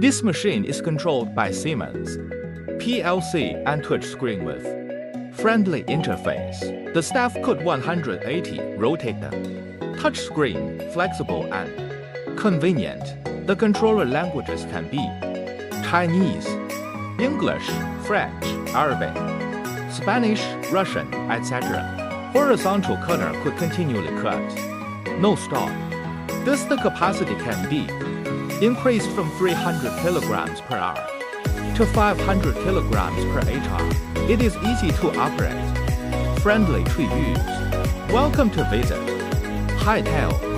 This machine is controlled by Siemens. PLC and touch screen with friendly interface. The staff could 180 rotate them. Touch screen, flexible and convenient. The controller languages can be Chinese, English, French, Arabic, Spanish, Russian, etc. Horizontal cutter could continually cut. No stop. Thus the capacity can be increased from 300 kilograms per hour to 500 kilograms per HR. It is easy to operate, friendly to use. Welcome to visit Haitel